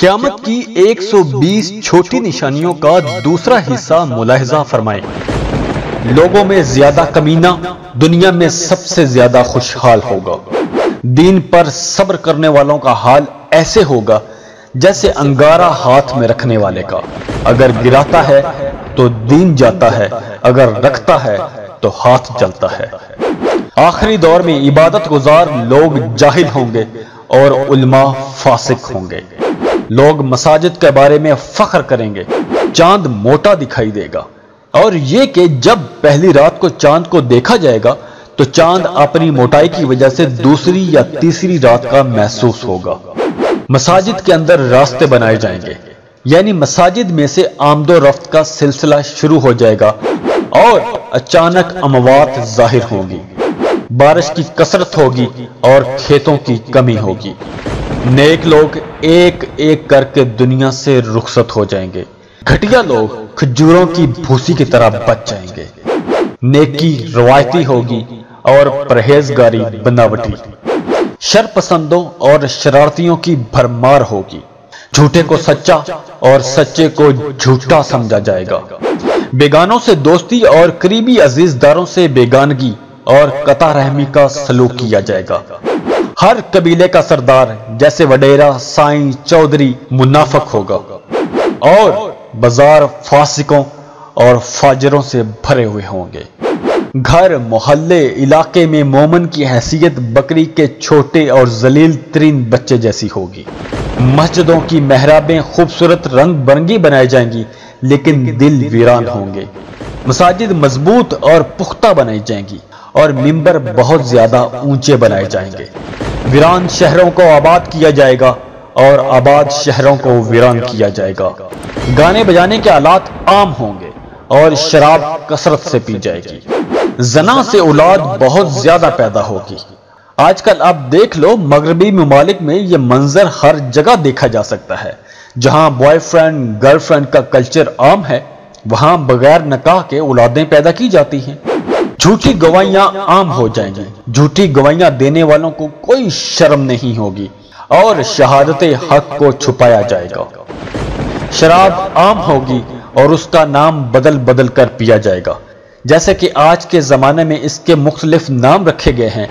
क्यामत की 120 छोटी निशानियों का दूसरा हिस्सा मुलाहजा फरमाए। लोगों में ज़्यादा कमीना, दुनिया में सबसे ज़्यादा खुशहाल होगा। दीन पर सब्र करने वालों का हाल ऐसे होगा जैसे अंगारा हाथ में रखने वाले का। अगर गिराता है तो दीन जाता है। अगर रखता है तो हाथ जलता है। आखिरी दौर में इबादत गुजार लोग जाहिल होंगे और उल्मा फासिक होंगे। लोग मसाजिद के बारे में फख्र करेंगे, चाँद मोटा दिखाई देगा। और ये कि जब पहली रात को चाँद को देखा जाएगा तो चाँद अपनी मोटाई की वजह से दूसरी या तीसरी रात का महसूस होगा। मसाजिद के अंदर रास्ते बनाए जाएँगे। यानी मसाजिद में से आमदो रफ्त का सिलसिला शुरू हो जाएगा और अचानक अमवात ज़ाहिर होगी। बारिश की कसरत होगी और खेतों की कमी होगी। नेक लोग एक एक करके दुनिया से रुखसत हो जाएँगे। घटिया लोग खजूरों की भूसी की तरह बच जाएँगे। नेकी रवायती होगी और परहेजगारी बनावटी। शर पसंदों और शरारतियों की भरमार होगी। झूठे को सच्चा और सच्चे को झूठा समझा जाएगा। बेगानों से दोस्ती और करीबी अजीजदारों से बेगानगी और कता रहमी का सलूक किया जाएगा। हर कबीले का सरदार जैसे वडेरा साई चौधरी मुनाफक होगा। और बाज़ार फासिकों और फाजरों से भरे हुए होंगे। घर मोहल्ले इलाके में मोमन की हैसियत बकरी के छोटे और जलील तरीन बच्चे जैसी होगी। मस्जिदों की मेहराबें खूबसूरत रंग बरंगी बनाई जाएँगी लेकिन दिल वीरान होंगे। मसाजिद मज़बूत और पुख्ता बनाई जाएँगी और मिंबर बहुत ज़्यादा ऊँचे बनाए जाएँगे। वीरान शहरों को आबाद किया जाएगा और आबाद शहरों को वीरान किया जाएगा। गाने बजाने के आलात आम होंगे और शराब कसरत से पी जाएगी। जना से औलाद बहुत ज़्यादा पैदा होगी। आजकल आप देख लो, मगरबी ममालिक में यह मंजर हर जगह देखा जा सकता है। जहाँ बॉयफ्रेंड गर्लफ्रेंड का कल्चर आम है, वहाँ बगैर नकाह के औलादें पैदा की जाती हैं। झूठी गवाहियाँ आम हो जाएँगी। झूठी गवाहियाँ देने वालों को कोई शर्म नहीं होगी और शहादत हक को छुपाया जाएगा। शराब आम होगी और उसका नाम बदल बदल कर पिया जाएगा। जैसे कि आज के जमाने में इसके मुख्तलिफ़ नाम रखे गए हैं।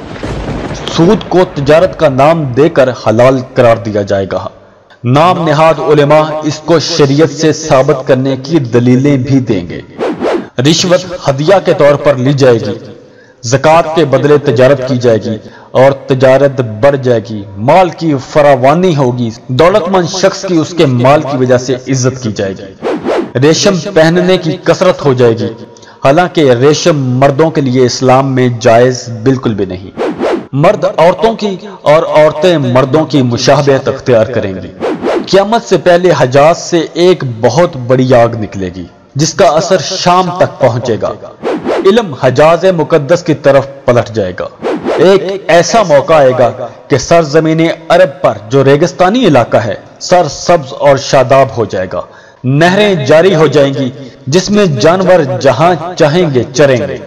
सूद को तजारत का नाम देकर हलाल करार दिया जाएगा। नाम निहाद उलेमा इसको शरीयत से साबित करने की दलीलें भी देंगे। रिश्वत हदिया के तौर पर ली जाएगी। जक़ात के बदले तजारत की जाएगी और तजारत बढ़ जाएगी। माल की फरावानी होगी। दौलतमंद शख्स की उसके माल की वजह से इज़्ज़त की जाएगी। रेशम पहनने की कसरत हो जाएगी। हालाँकि रेशम मर्दों के लिए इस्लाम में जायज़ बिल्कुल भी नहीं। मर्द औरतों की और औरतें मर्दों की मुशाहबत अख्तियार करेंगी। क्यामत से पहले हजाज से एक बहुत बड़ी आग निकलेगी। जिसका असर शाम तक पहुंचेगा। इलम हजाज मुकद्दस की तरफ़ पलट जाएगा। एक ऐसा मौका आएगा कि सरजमीन अरब पर, जो रेगिस्तानी इलाका है, सर सब्ज और शादाब हो जाएगा। नहरें जारी हो जाएँगी, जिसमें जानवर जहाँ चाहेंगे चरेंगे।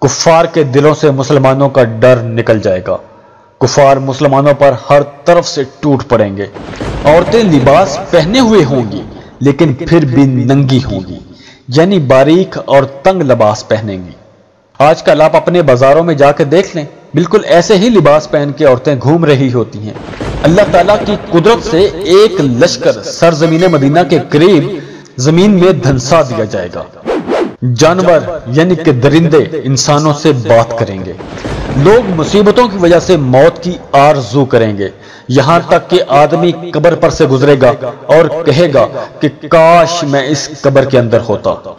कुफार के दिलों से मुसलमानों का डर निकल जाएगा। कुफार मुसलमानों पर हर तरफ़ से टूट पड़ेंगे। औरतें लिबास पहने हुए होंगी। लेकिन फिर भी नंगी होंगी। यानी बारीक और तंग लिबास पहनेंगी। आजकल आप अपने बाजारों में जाकर देख लें बिल्कुल ऐसे ही लिबास पहन के औरतें घूम रही होती हैं। अल्लाह ताला की कुदरत से एक लश्कर सरजमीन मदीना के करीब ज़मीन में धंसा दिया जाएगा। जानवर यानी कि दरिंदे इंसानों से बात करेंगे। लोग मुसीबतों की वजह से मौत की आरज़ू करेंगे। यहाँ तक कि आदमी कब्र पर से गुजरेगा और कहेगा कि काश मैं इस कब्र के अंदर होता।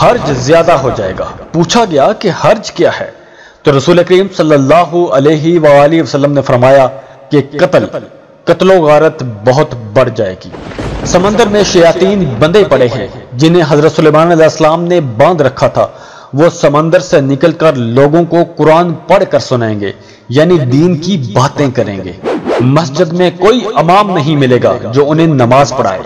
हर्ज ज़्यादा हो जाएगा। पूछा गया कि हर्ज क्या है? तो रसूल करीम सल्लल्लाहु अलैहि वसल्लम ने फरमाया कि कत्ल, कत्लो गारत बहुत बढ़ जाएगी। समंदर में शयातीन बंधे पड़े हैं, जिन्हें हज़रत सुलेमान ने बाँध रखा था। वो समंदर से निकलकर लोगों को कुरान पढ़कर सुनाएँगे, यानी दीन की बातें करेंगे। मस्जिद में कोई अमाम नहीं मिलेगा जो उन्हें नमाज़ पढ़ाए।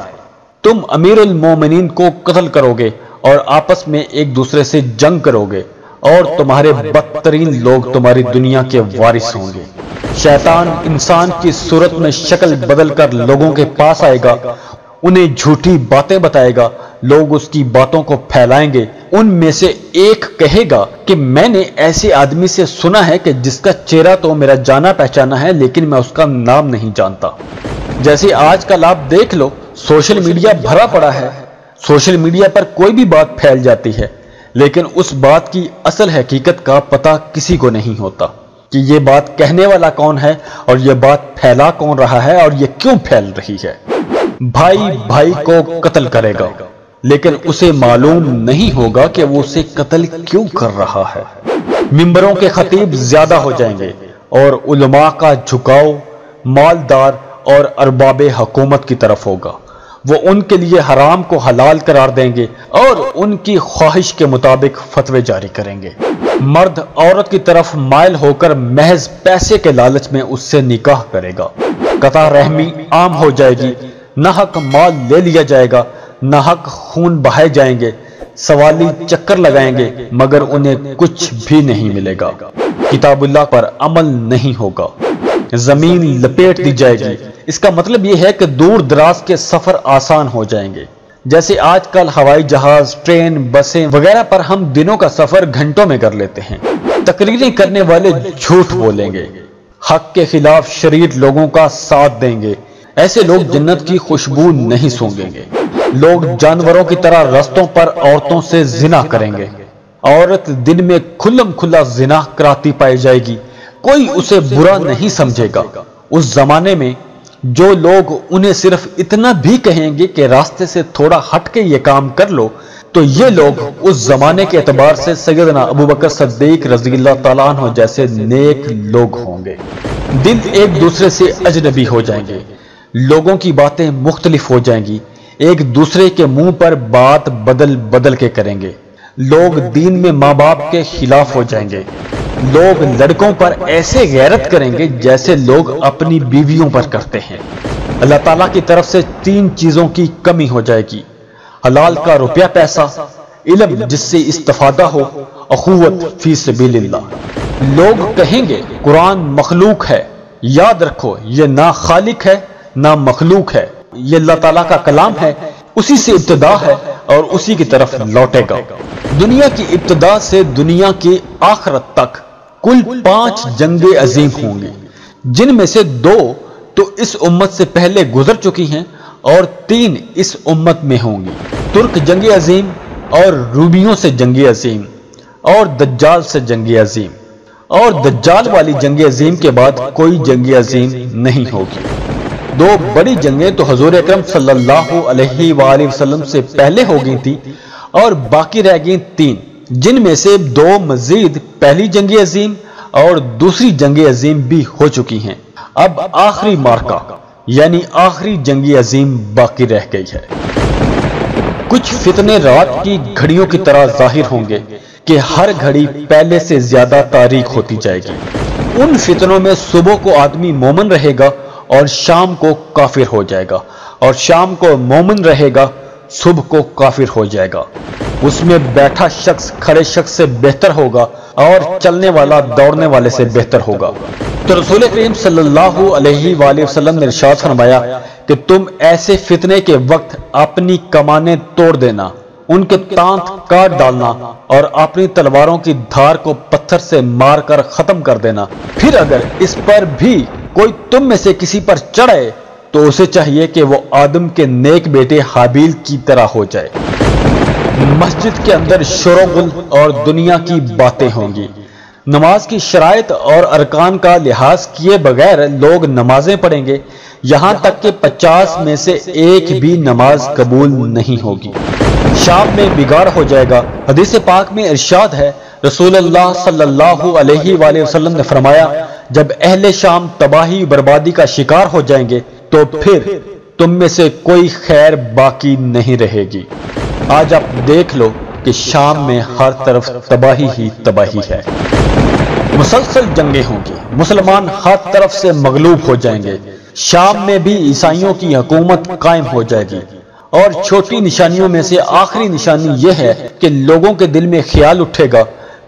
तुम अमीर मोमिनीन को कत्ल करोगे और आपस में एक दूसरे से जंग करोगे और तुम्हारे बदतरीन लोग तुम्हारी दुनिया के वारिस होंगे। शैतान इंसान की सूरत में शक्ल बदलकर लोगों के पास आएगा उन्हें झूठी बातें बताएगा लोग उसकी बातों को फैलाएँगे। उनमें से एक कहेगा कि मैंने ऐसे आदमी से सुना है कि जिसका चेहरा तो मेरा जाना पहचाना है लेकिन मैं उसका नाम नहीं जानता। जैसे आजकल आप देख लो सोशल मीडिया भरा पड़ा है। सोशल मीडिया पर कोई भी बात फैल जाती है लेकिन उस बात की असल हकीकत का पता किसी को नहीं होता कि ये बात कहने वाला कौन है और ये बात फैला कौन रहा है और ये क्यों फैल रही है। भाई भाई को कत्ल करेगा, लेकिन उसे मालूम नहीं होगा कि वो उसे कत्ल क्यों कर रहा है। मिंबरों के खतीब ज़्यादा हो जाएँगे और उलमा का झुकाव मालदार और अरबाब हुकूमत की तरफ़ होगा। वो उनके लिए हराम को हलाल करार देंगे और उनकी ख्वाहिश के मुताबिक फतवे जारी करेंगे। मर्द औरत की तरफ़ मायल होकर महज पैसे के लालच में उससे निकाह करेगा। कता रहमी आम हो जाएगी नाहक माल ले लिया जाएगा। नाहक खून बहाए जाएँगे, सवाली चक्कर लगाएँगे, मगर उन्हें कुछ भी नहीं मिलेगा। किताबुल्लाह पर अमल नहीं होगा। ज़मीन लपेट दी जाएगी। इसका मतलब यह है कि दूर दराज के सफ़र आसान हो जाएँगे। जैसे आजकल हवाई जहाज़, ट्रेन, बसें वगैरह पर हम दिनों का सफ़र घंटों में कर लेते हैं। तकरीरें करने वाले झूठ बोलेंगे। हक के खिलाफ शरीर लोगों का साथ देंगे। ऐसे लोग जन्नत की खुशबू नहीं सूंघेंगे लोग जानवरों की तरह रस्तों पर औरतों से जिना करेंगे। औरत दिन में खुल्लम खुल्ला जिना कराती पाई जाएगी। कोई उसे बुरा नहीं समझेगा। उस जमाने में जो लोग उन्हें सिर्फ़ इतना भी कहेंगे कि रास्ते से थोड़ा हट के ये काम कर लो तो ये लोग उस जमाने के एतबार से सैदना अबू बकर सद्दीक रज़ी तला जैसे नेक लोग होंगे। दिल एक दूसरे से अजनबी हो जाएँगे। लोगों की बातें मुख्तलिफ़ हो जाएँगी। एक दूसरे के मुँह पर बात बदल बदल के करेंगे। लोग दीन में माँ बाप के खिलाफ हो जाएँगे। लोग लड़कों पर ऐसे गैरत करेंगे जैसे लोग अपनी बीवियों पर करते हैं। अल्लाह ताला की तरफ़ से तीन चीज़ों की कमी हो जाएगी। हलाल का रुपया पैसा इलम जिससे इस्तफादा हो अखुवत फ़ी सबीलिल्लाह। लोग कहेंगे कुरान मखलूक है याद रखो ये ना खालिक है ना मखलूक है, ये अल्लाह ताला का कलाम है, उसी से इब्तदा है और उसी की तरफ़ लौटेगा। दुनिया की इब्तदा से दुनिया की आखरत तक कुल पाँच जंगे अजीम होंगे, जिनमें से दो तो इस उम्मत से पहले गुजर चुकी हैं और तीन इस उम्मत में होंगी। तुर्क जंग अजीम और रूबियों से जंग अजीम और दज्जाल से जंग अजीम और दज्जाल वाली जंग अजीम के बाद कोई जंग अजीम नहीं होगी। दो बड़ी जंगें तो हजूर अक्रम वसल्लम से पहले हो गई थी और बाकी रह गई तीन, जिनमें से दो मजीद पहली जंग अजीम और दूसरी जंग अजीम भी हो चुकी हैं। अब आखिरी मार्का, यानी आखिरी जंग अजीम बाकी रह गई है। कुछ फितने रात की घड़ियों की तरह ज़ाहिर होंगे कि हर घड़ी पहले से ज़्यादा तारीख होती जाएगी। उन फितनों में सुबह को आदमी मोमन रहेगा और शाम को काफिर हो जाएगा। और शाम को मोमिन रहेगा, सुबह को काफिर हो जाएगा। उसमें बैठा शख्स खड़े शख्स से बेहतर होगा और चलने वाला, दौड़ने वाले से बेहतर होगा। तो रसूल करीम सल्लल्लाहु अलैहि वसल्लम ने इरशाद फरमाया कि तुम ऐसे फितने के वक्त अपनी कमाने तोड़ देना, उनके तांत काट डालना और अपनी तलवारों की धार को पत्थर से मारकर खत्म कर देना। फिर अगर इस पर भी कोई तुम में से किसी पर चढ़े तो उसे चाहिए कि वो आदम के नेक बेटे हाबील की तरह हो जाए। मस्जिद के अंदर शोरगुल और दुनिया की बातें होंगी। नमाज़ की शराइत और अरकान का लिहाज किए बगैर लोग नमाजें पढ़ेंगे। यहाँ तक कि 50 में से एक भी नमाज़ कबूल नहीं होगी। शाम में बिगाड़ हो जाएगा। हदीस पाक में इरशाद है। रसूल सल्लल्लाहु अलैहि वसल्लम ने फरमाया जब अहले शाम तबाही बर्बादी का शिकार हो जाएँगे तो फिर तुम में से कोई खैर बाकी नहीं रहेगी। आज आप देख लो कि शाम में हर तरफ़ तबाही ही तबाही है। मुसलसल जंगे होंगी, मुसलमान हर तरफ़ से मगलूब हो जाएँगे। शाम में भी ईसाइयों की हुकूमत कायम हो जाएगी। और छोटी निशानियों में से आखिरी निशानी यह है कि लोगों के दिल में ख्याल उठेगा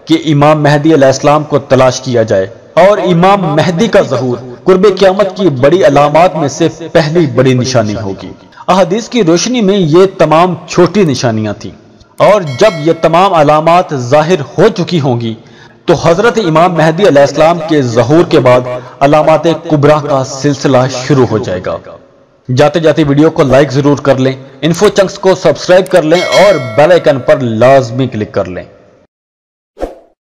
कि इमाम मेहदी अलैहिस्सलाम को तलाश किया जाए। और इमाम मेहदी का जहूर कुर्ब क्यामत की बड़ी अलामत में से पहली बड़ी निशानी होगी। अहदीस की रोशनी में ये तमाम छोटी निशानियाँ थी। और जब ये तमाम अलामत ज़ाहिर हो चुकी होंगी तो हज़रत इमाम मेहदी अलैहिस्सलाम के जहूर के बाद अलामत कुबरा का सिलसिला शुरू हो जाएगा। जाते जाते वीडियो को लाइक ज़रूर कर लें, इन्फो चंक्स को सब्सक्राइब कर लें और बेल आइकन पर लाजमी क्लिक कर लें।